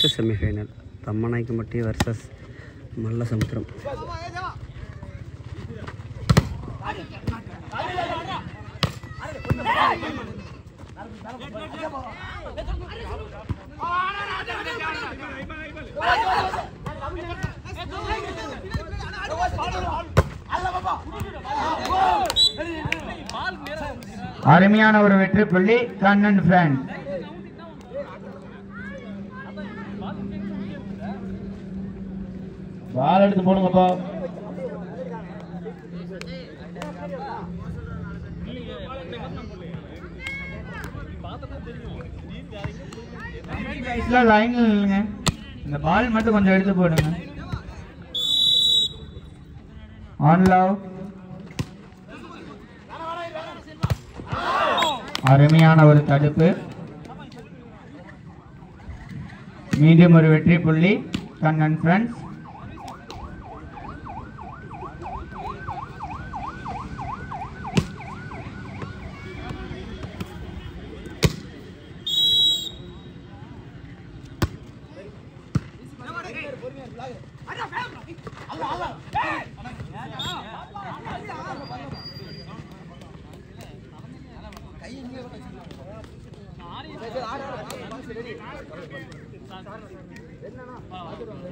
First semi-final தம்மநாய்க்கும்பட்டி versus மல்ல சமுத்திரம். அருமையான ஒரு வெற்றி புள்ளி கண்ணன் ஃபேன் பால் எடுத்து போடுங்கப்பா. லைன்ல இல்லைங்க. இந்த பால் மட்டும் கொஞ்சம் எடுத்து போடுங்க. ஆன் லவ் அருமையான ஒரு தடுப்பு. மீண்டும் ஒரு வெற்றி புள்ளி. Kannan friends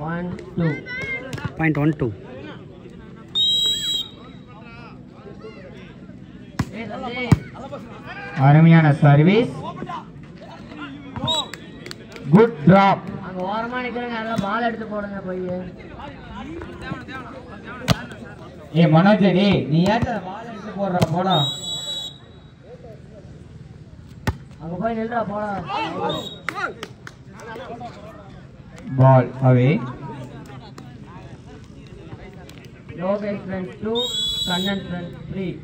one two point one two அருமையான சர்வீஸ் குட் டிராப் அங்க ஓரமா நிக்கிறவங்க யாரெல்லாம் பால் எடுத்து போடுங்க போய். ஏ மனோஜ் டேய் நீ ஏட்ட பால் எடுத்து போடுற? போடா. அங்க போய் நில்றா போடா. ball away. Low baseman 2, front three.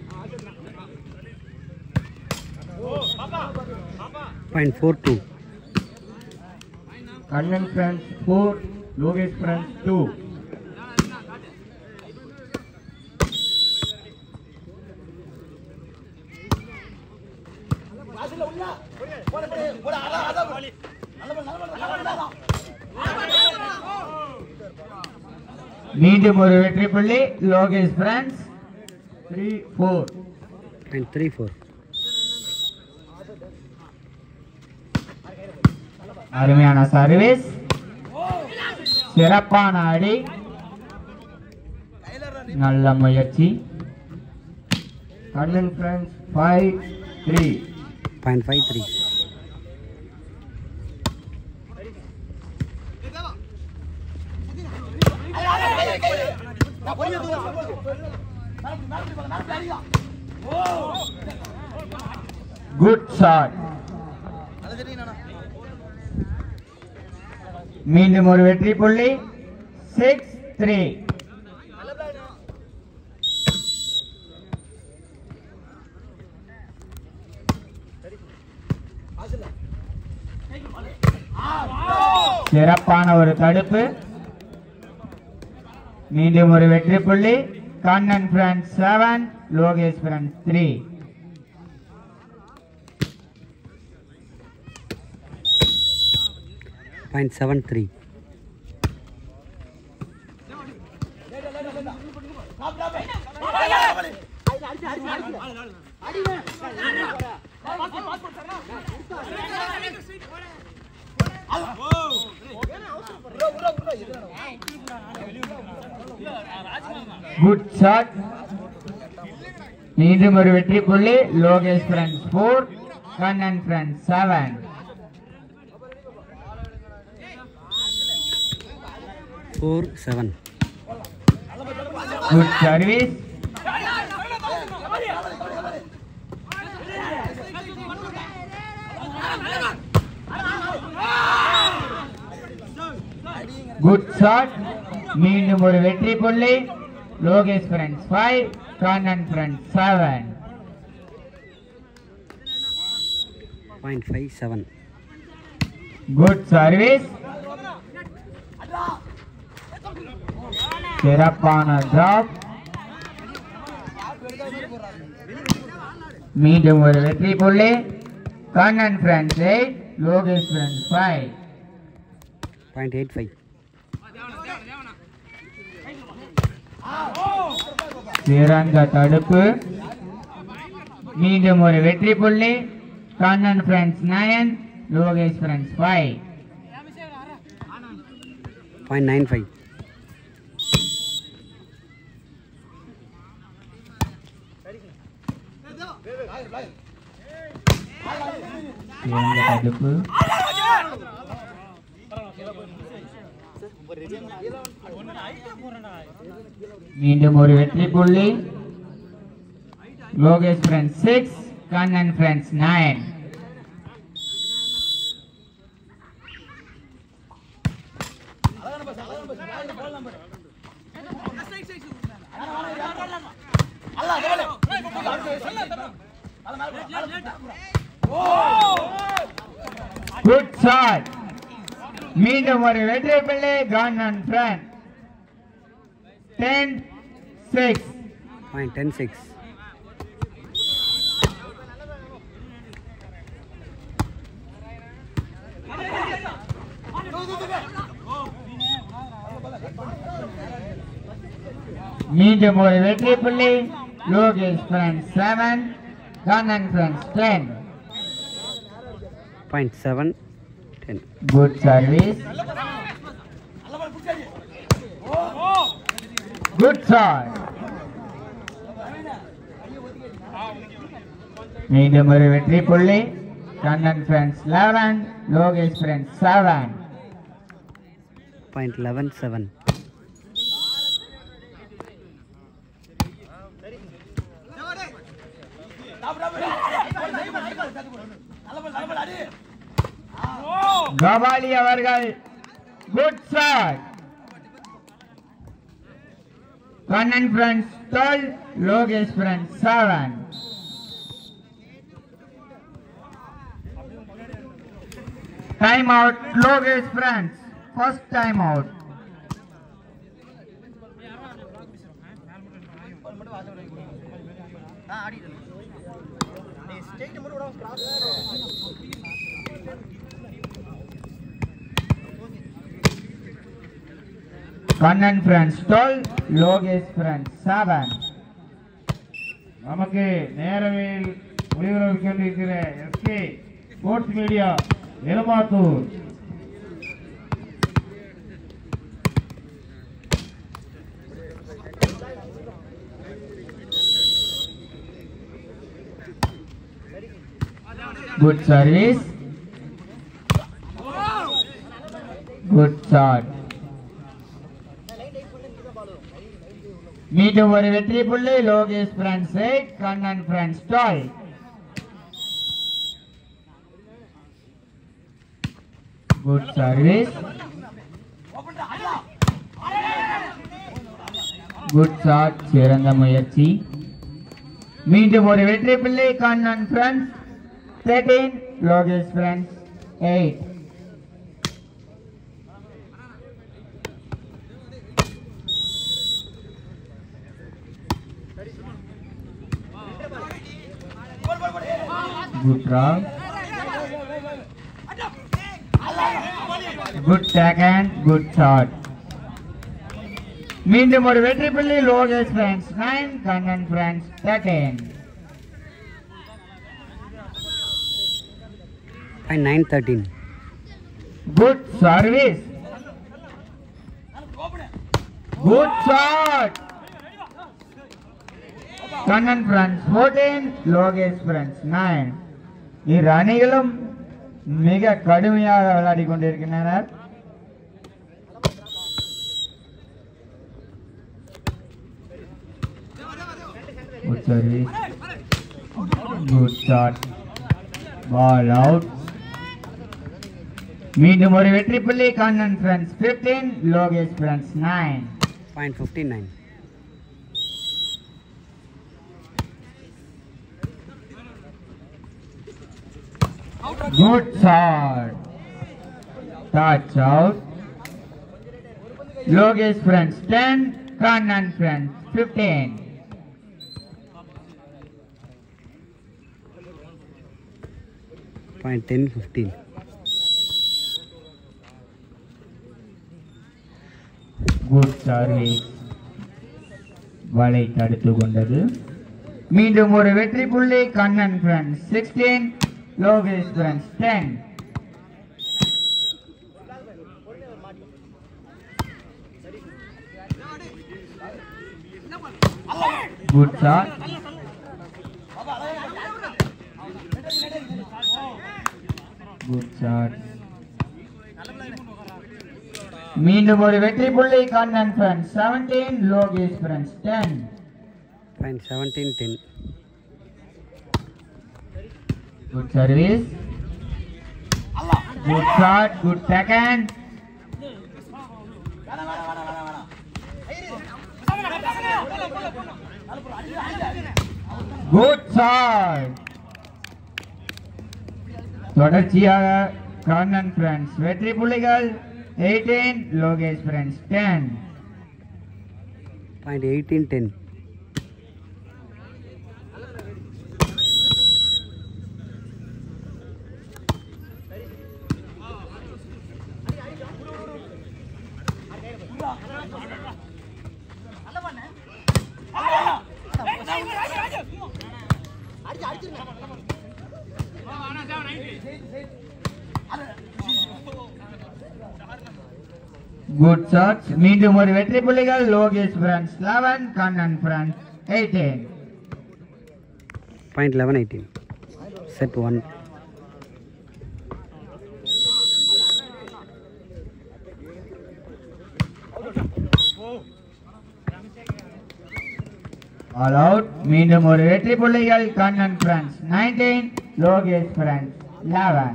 Point 4 2. Kannan front 4, Logis front two. மீண்டும் ஒரு வெற்றி புள்ளி. Lokesh friends three four point three four அருமையான சர்வீஸ் சிறப்பான அடி. நல்ல முயற்சி. Kannan friends five three point five three good shot மீண்டும் ஒரு வெற்றி புள்ளி. சிக்ஸ் த்ரீ சிறப்பான ஒரு தடுப்பு. மீண்டும் ஒரு வெற்றி புள்ளி Kannan friend seven Lokesh friend three point seven three good shot மீண்டும் ஒரு வெற்றி புள்ளி Lokesh friends four Kannan friends seven four seven good service good shot மீண்டும் ஒரு வெற்றி புள்ளி Lokesh friends five Kannan friends seven point five seven good service சிறப்பான drop மீண்டும் ஒரு வெற்றி புள்ளி Kannan friends eight Lokesh friends five point eight five சிறந்த தடுப்பு மீண்டும் ஒரு வெற்றி புள்ளி. Kannan friends nine Lokesh friends five point nine five தடுப்பு மீண்டும் ஒரு வெற்றி புள்ளி Lokesh friends six Kannan friends nine good shot மீண்டும் ஒரு வெற்றி பிள்ளை Kannan friend ten six ten six மீண்டும் ஒரு வெற்றி புள்ளி Lokesh friends seven Kannan friends ten point seven good service good shot மீண்டும் ஒரு வெற்றி புள்ளி. Kannan friends eleven Lokesh friends seven point eleven seven Kabali அவர்கள் good sir Kannan friends twelve Lokesh friends seven time out Lokesh friends first time out Kannan friends twelve Lokesh friends seven நமக்கு நேரவில் ஒளிபரப்பு கொண்டிருக்கிற SK sports media Elamathur good service good shot மீண்டும் ஒரு வெற்றி புள்ளி Lokesh friends eight Kannan friends twelve good service good shot சிறந்த முயற்சி மீண்டும் ஒரு வெற்றி பிள்ளை Kannan friends thirteen Lokesh friends eight good draw good second good shot மீண்டும் ஒரு வெற்றி புள்ளி Lokesh friends nine Kannan friends point nine thirteen good service good shot Kannan friends fourteen Lokesh friends nine இரு அணிகளும் மிக கடுமையாக விளையாடி கொண்டிருக்கின்றனர். Good good shot ball out மீண்டும் ஒரு வெற்றி புள்ளி Kannan friends 15 Lokesh friends nine point fifty nine good shot touch out Lokesh friends 10 Kannan friends 15 point ten fifteen good service வலை தடுத்து கொண்டது. மீண்டும் ஒரு வெற்றி புள்ளி Kannan friends sixteen Lokesh friends ten good shot good shot மீண்டும் ஒரு வெற்றி புள்ளி Kannan friends seventeen Lokesh friends ten point seventeen ten Good service. Good shot, good second. Good shot. தொடர்ச்சியாக கர்ணன் ஃப்ரெண்ட்ஸ் வெற்றி புள்ளிகள் 18 Lokesh friends 10 point eighteen ten மீண்டும் ஒரு வெற்றி புள்ளிகள் Lokesh friends 11 Kannan friends 18 point eleven eighteen set one all out மீண்டும் ஒரு வெற்றி புள்ளிகள் Kannan friends 19 Lokesh friends 11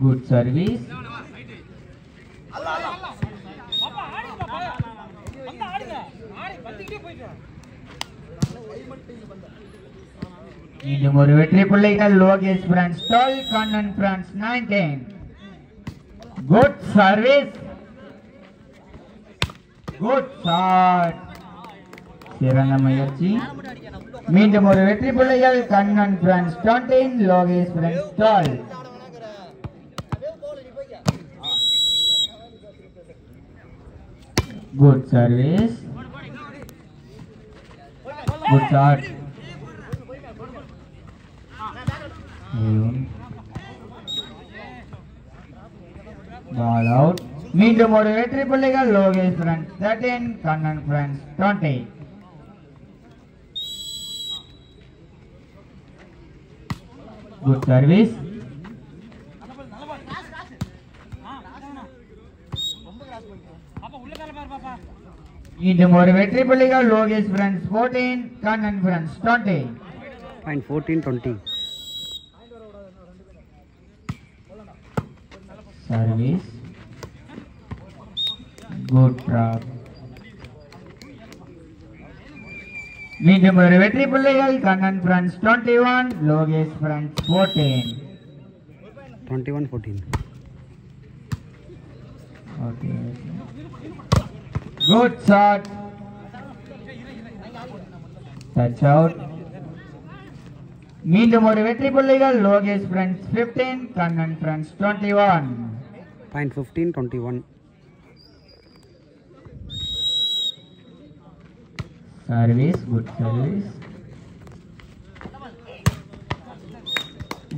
good service. மீண்டும் ஒரு வெற்றி பிள்ளைகள் Lokesh friends twelve Kannan friends nineteen good service good shot சிறந்த முயற்சி. மீண்டும் ஒரு வெற்றி பிள்ளைகள் Kannan friends 20 Lokesh friends twelve good service good shot ball out மீண்டும் ஒரு வெற்றி புள்ளிகள் Lokesh friends 13 Kannan friends 20 good service மீண்டும் ஒரு வெற்றி புள்ளிகள் Lokesh friends 14 Kannan friends 20 point fourteen twenty service good drop மீண்டும் ஒரு வெற்றி புள்ளிகள் Kannan friends 21 Lokesh friends 14 twenty one fourteen okay good shot touch out மீண்டும் ஒரு வெற்றி புள்ளிகள் Lokesh friends 15 Kannan friends 21 point fifteen twenty one Service, good service.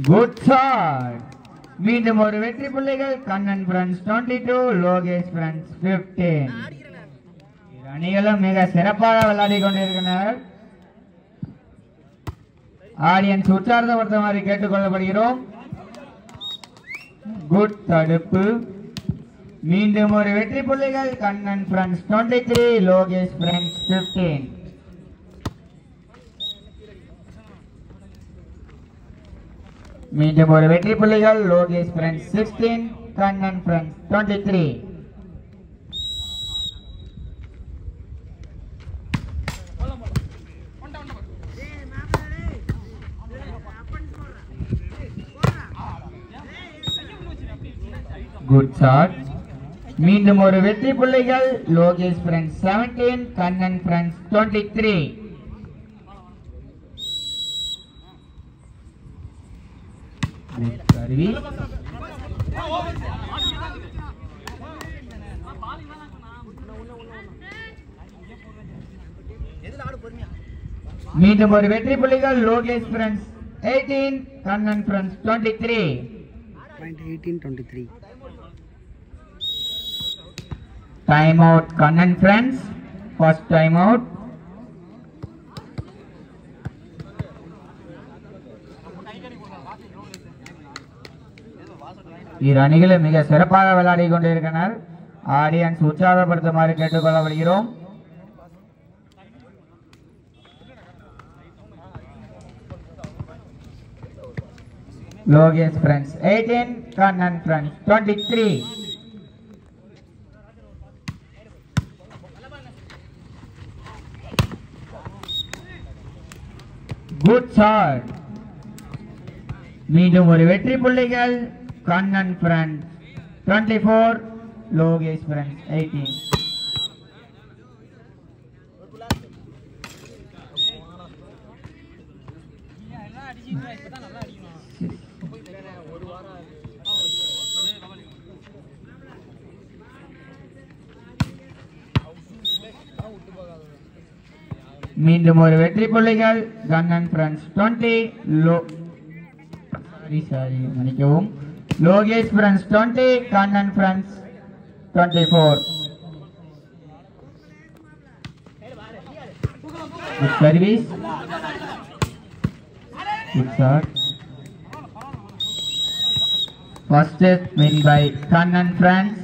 Good shot. மீண்டும் ஒரு வெற்றி புள்ளிகள் கண்ணன் ஃப்ரெண்ட்ஸ் 22 லோகேஷ் ஃப்ரெண்ட்ஸ் 15 இரு அணிகளும் மிக சிறப்பாக விளையாடி கொண்டிருக்கின்றனர். ஆடியன்ஸ் உற்சாகப்படுத்துமாறு கேட்டுக்கொள்ளப்படுகிறோம் குட் தடுப்பு. மீண்டும் ஒரு வெற்றி புள்ளிகள். கண்ணன் ஃப்ரெண்ட்ஸ் 23 லோகேஷ் ஃப்ரெண்ட்ஸ் 15 மீண்டும் ஒரு வெற்றி புள்ளிகள். Lokesh friends 16 Kannan friends 23 good shot மீண்டும் ஒரு வெற்றி புள்ளிகள். Lokesh friends 17 Kannan friends 23 three கருவி. மீண்டும் ஒரு வெற்றி புள்ளிகள். Lokesh friend eighteen Kannan friends 23 point eighteen twenty three time out Kannan friends first time out இரு அணிகளும் மிக சிறப்பாக விளையாடி கொண்டிருக்கின்றனர். ஆடியன்ஸ் உற்சாகப்படுத்துமாறு கேட்டுக்கொள்ளப்படுகிறோம். Lokesh friends 18 Kannan friends 23 good shot மீண்டும் ஒரு வெற்றி புள்ளிகள். கண்ணன் ஃப்ரெண்ட் 24 லோகேஷ் ஃப்ரெண்ட் 18 மீண்டும் ஒரு வெற்றி புள்ளிகள் Kannan friends 20 low sorry sorry மன்னிக்கவும் Lokesh friends 20 Kannan friends 24 good service good shot first win by Kannan friends